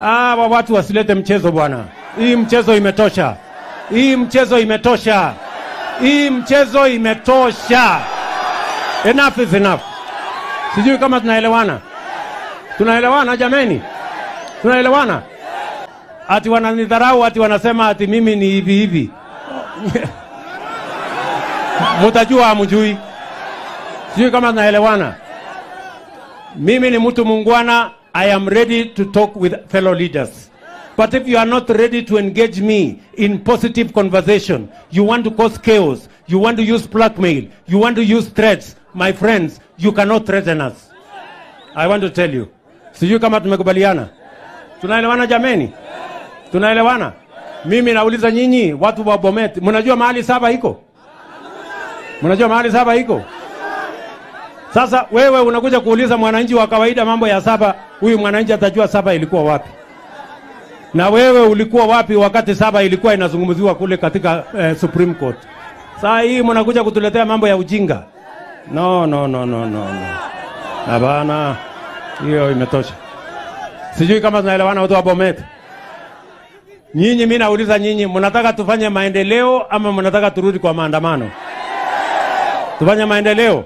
Ah, wa watu wasilete mchezo bwana. Hii mchezo imetosha. Hii mchezo imetosha. Hii mchezo imetosha. Enough is enough. Sijui kama tunaelewana. Tunaelewana jameni? Tunaelewana? Ati wananidharau, ati wanasema ati mimi ni hivi hivi. Mutajua hamjui. Sijui kama tunaelewana. Mimi ni mtu mungwana. I am ready to talk with fellow leaders. But if you are not ready to engage me in positive conversation, you want to cause chaos, you want to use blackmail, you want to use threats, my friends, you cannot threaten us. I want to tell you. Sijui kama tumekubaliana. Tunaelewana jameni? Tunaelewana? Mimi nauliza nyinyi watu wa Bomet, mnajua mahali saba iko? Mnajua mahali saba iko? Sasa wewe unakuja kuuliza mwananchi wa kawaida mambo ya saba, huyu mwananchi atajua saba ilikuwa wapi? Na wewe ulikuwa wapi wakati saba ilikuwa inazungumziwa kule katika eh, Supreme Court? Saa hii mnakuja kutuletea mambo ya ujinga. No, no, no, no, no, no. Hapana, hiyo imetosha. Sijui kama tunaelewana watu wa Bomet. Nyinyi, mimi nauliza nyinyi, mnataka tufanye maendeleo ama mnataka turudi kwa maandamano? Tufanye maendeleo?